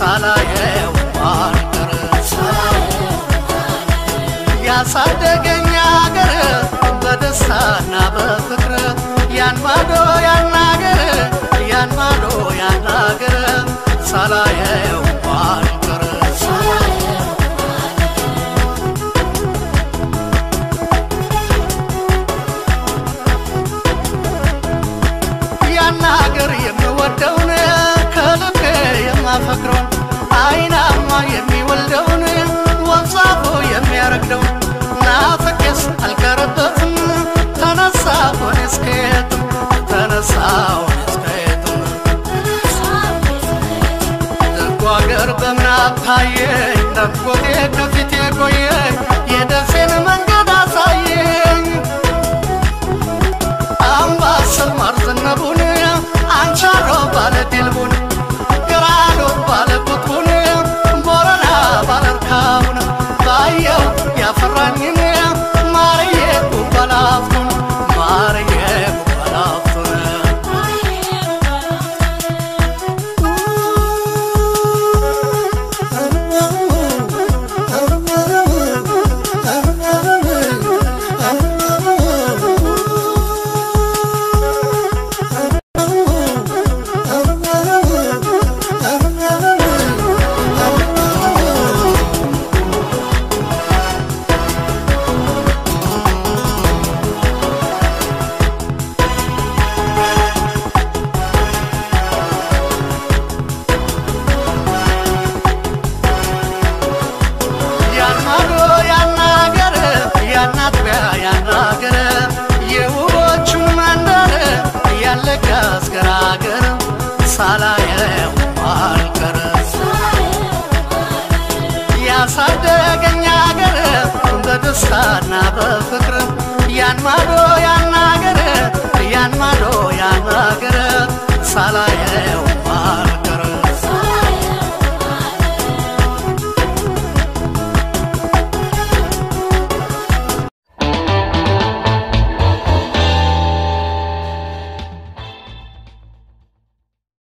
ሳላየው አልቀረ ያሳደገኝ አገር በደስታና በፍቅር ያን ማዶ ያን ያን ማዶ ያን ሳላየው ታየኝ ናፍቆቴ ከፊቴ ቆየኝ የደሴን መንገድ አሳየኝ። አምባሰል ማር ዝነቡን አንቻሮ ባለ ያደረገኝ አገር በደስታና በፍቅር ያን ማዶ ያናገር